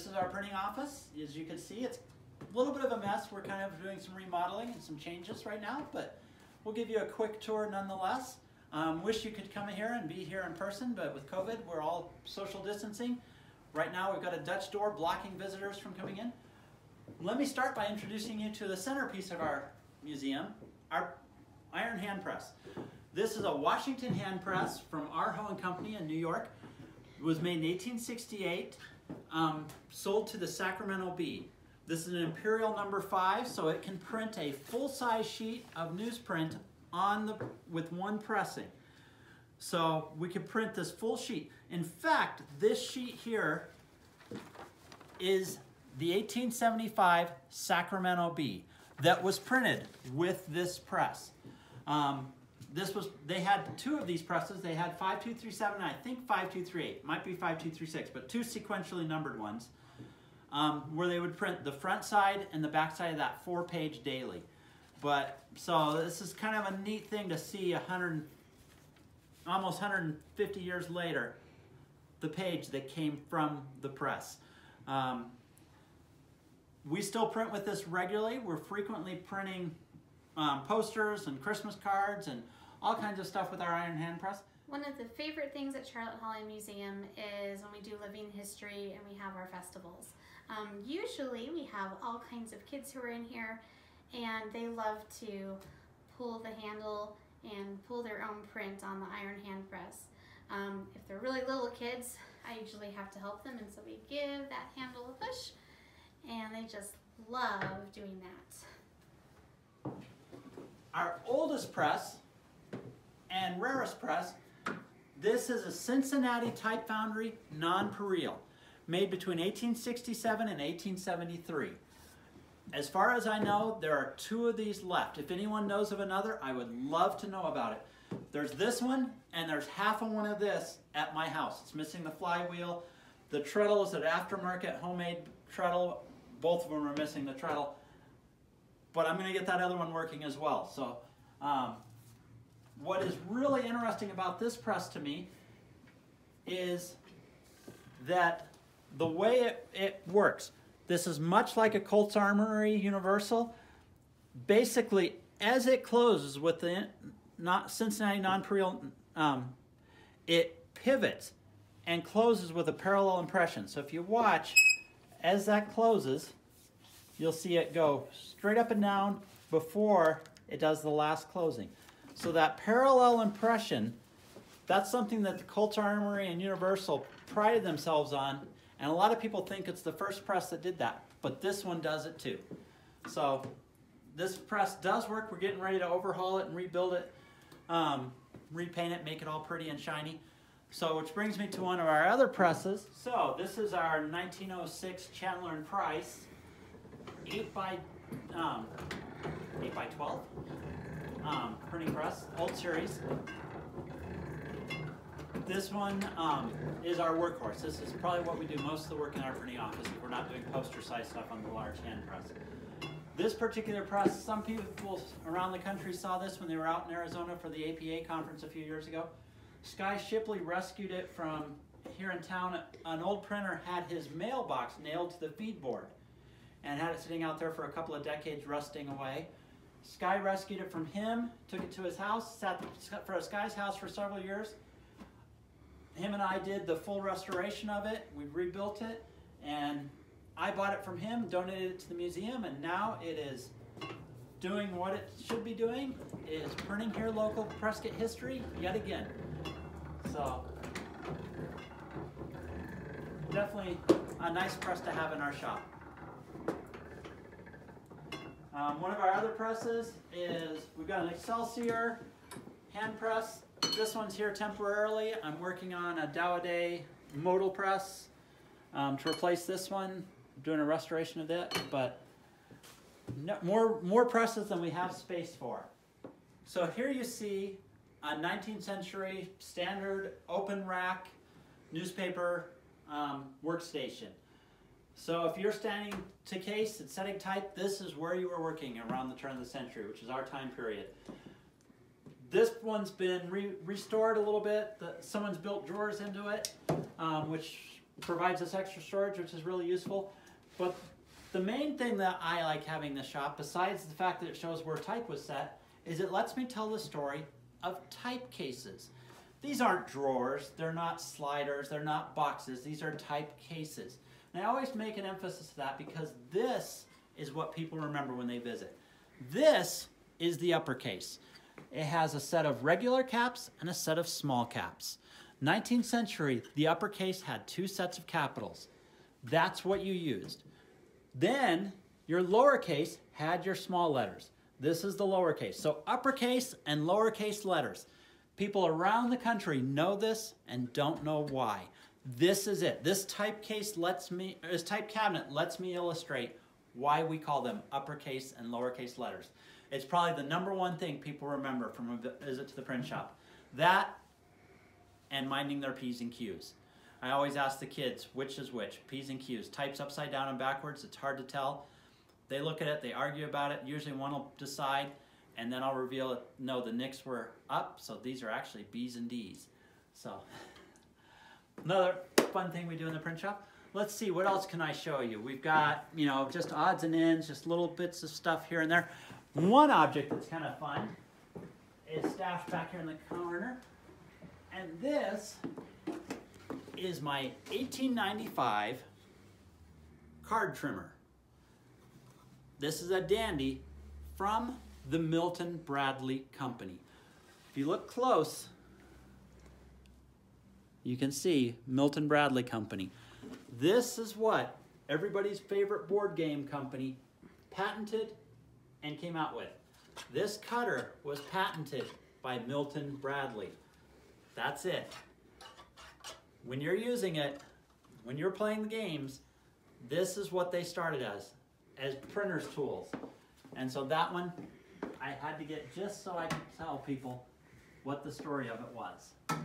this is our printing office. As you can see, it's a little bit of a mess. We're kind of doing some remodeling and some changes right now, but we'll give you a quick tour nonetheless. Um, wish you could come here and be here in person, but with COVID, we're all social distancing. Right now, we've got a Dutch door blocking visitors from coming in. Let me start by introducing you to the centerpiece of our museum, our iron hand press. This is a Washington hand press from R. Hoe and Company in New York. It was made in 1868, um, sold to the Sacramento Bee. This is an Imperial number five, so it can print a full-size sheet of newsprint on the with one pressing. So we can print this full sheet. In fact, this sheet here is the 1875 Sacramento Bee that was printed with this press. Um, this was they had two of these presses. They had 5237 I think 5238. Might be 5236, but two sequentially numbered ones. Um, where they would print the front side and the back side of that four page daily. But so this is kind of a neat thing to see 100 almost 150 years later the page that came from the press. Um, we still print with this regularly. We're frequently printing um, posters and Christmas cards and all kinds of stuff with our iron hand press. One of the favorite things at Sharlot Hall Museum is when we do living history and we have our festivals. Um, usually we have all kinds of kids who are in here and they love to pull the handle and pull their own print on the iron hand press. Um, if they're really little kids, I usually have to help them and so we give that handle a push and they just love doing that. Our oldest press and rarest press, this is a Cincinnati Type Foundry nonpareil, made between 1867 and 1873. As far as I know, there are two of these left. If anyone knows of another, I would love to know about it. There's this one, and there's half of one of this at my house. It's missing the flywheel. The treadle is an aftermarket homemade treadle. Both of them are missing the treadle. But I'm going to get that other one working as well. So um, what is really interesting about this press to me is that the way it, it works, this is much like a Colts Armory Universal. Basically, as it closes with the not Cincinnati non-pareil, um, it pivots and closes with a parallel impression. So if you watch, as that closes, you'll see it go straight up and down before it does the last closing. So that parallel impression, that's something that the Colts Armory and Universal prided themselves on, and a lot of people think it's the first press that did that, but this one does it too. So this press does work. We're getting ready to overhaul it and rebuild it, um, repaint it, make it all pretty and shiny. So which brings me to one of our other presses. So this is our 1906 Chandler and Price 8 by um, 8 by 12 um, printing press, old series. This one um, is our workhorse. This is probably what we do most of the work in our printing office if we're not doing poster size stuff on the large hand press. This particular press, some people around the country saw this when they were out in Arizona for the APA conference a few years ago. Sky Shipley rescued it from here in town. An old printer had his mailbox nailed to the feed board and had it sitting out there for a couple of decades rusting away. Sky rescued it from him, took it to his house, sat for Sky's house for several years. Him and I did the full restoration of it. We rebuilt it, and I bought it from him, donated it to the museum, and now it is doing what it should be doing, is printing here local Prescott history yet again. So, definitely a nice press to have in our shop. Um, one of our other presses is, we've got an Excelsior hand press. This one's here temporarily. I'm working on a Dowday modal press um, to replace this one. I'm doing a restoration of it, but no, more, more presses than we have space for. So here you see a 19th century standard open rack newspaper um, workstation. So if you're standing to case and setting type, this is where you were working around the turn of the century, which is our time period. This one's been re restored a little bit. The, someone's built drawers into it, um, which provides us extra storage, which is really useful. But the main thing that I like having this shop, besides the fact that it shows where type was set, is it lets me tell the story of type cases. These aren't drawers, they're not sliders, they're not boxes, these are type cases. And I always make an emphasis to that because this is what people remember when they visit. This is the uppercase. It has a set of regular caps and a set of small caps. 19th century, the uppercase had two sets of capitals. That's what you used. Then your lowercase had your small letters. This is the lowercase. So uppercase and lowercase letters. People around the country know this and don't know why. This is it. This type case lets me, this type cabinet lets me illustrate why we call them uppercase and lowercase letters. It's probably the number one thing people remember from a visit to the print shop. That and minding their P's and Q's. I always ask the kids which is which, P's and Q's. Types upside down and backwards, it's hard to tell. They look at it, they argue about it. Usually one will decide, and then I'll reveal it. No, the nicks were up, so these are actually B's and D's. So, another fun thing we do in the print shop. Let's see, what else can I show you? We've got, you know, just odds and ends, just little bits of stuff here and there. One object that's kind of fun is stashed back here in the corner. And this is my 1895 card trimmer. This is a dandy from the Milton Bradley Company. If you look close, you can see Milton Bradley Company. This is what everybody's favorite board game company patented and came out with. This cutter was patented by Milton Bradley. That's it. When you're using it, when you're playing the games, this is what they started as, as printer's tools. And so that one, I had to get just so I could tell people what the story of it was.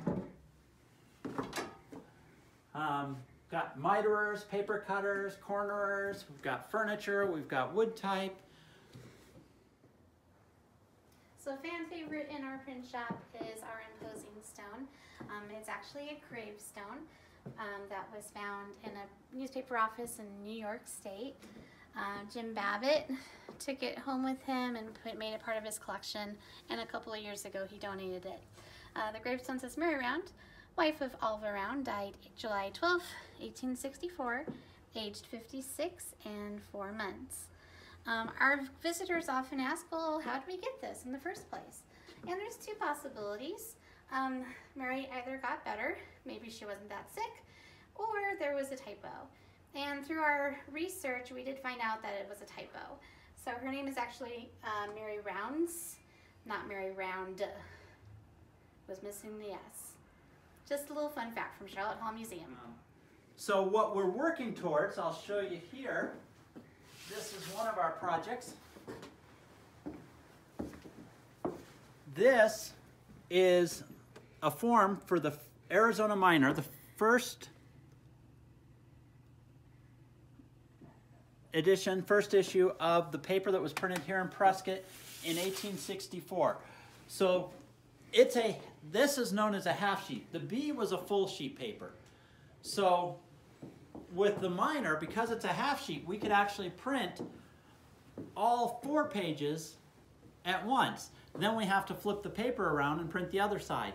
Um, got miterers, paper cutters, cornerers, we've got furniture, we've got wood type, So fan favorite in our print shop is our imposing stone. Um, it's actually a gravestone um, that was found in a newspaper office in New York State. Uh, Jim Babbitt took it home with him and put, made it part of his collection, and a couple of years ago he donated it. Uh, the gravestone says Mary Round, wife of Oliver Round, died July 12, 1864, aged 56 and 4 months. Um, our visitors often ask, well, how did we get this in the first place? And there's two possibilities. Um, Mary either got better, maybe she wasn't that sick, or there was a typo. And through our research, we did find out that it was a typo. So her name is actually uh, Mary Rounds, not Mary Round. Was missing the S. Just a little fun fact from Sharlot Hall Museum. Um, so what we're working towards, I'll show you here, this is one of our projects. This is a form for the Arizona Miner, the first edition, first issue of the paper that was printed here in Prescott in 1864. So it's a, this is known as a half sheet. The Bee was a full sheet paper. So with the Miner, because it's a half sheet, we could actually print all four pages at once. Then we have to flip the paper around and print the other side.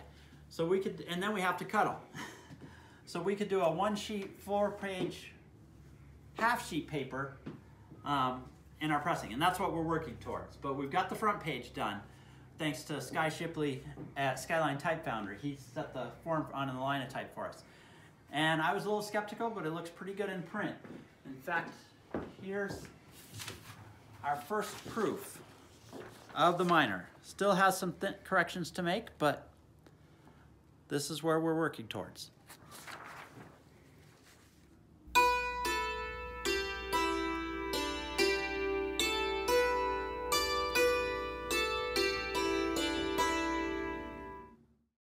So we could, and then we have to cut them. so we could do a one sheet, four page, half sheet paper um, in our pressing. And that's what we're working towards. But we've got the front page done thanks to Sky Shipley at Skyline Type Foundry. He set the form on the Linotype for us. And I was a little skeptical, but it looks pretty good in print. In fact, here's our first proof of the miner. Still has some corrections to make, but this is where we're working towards.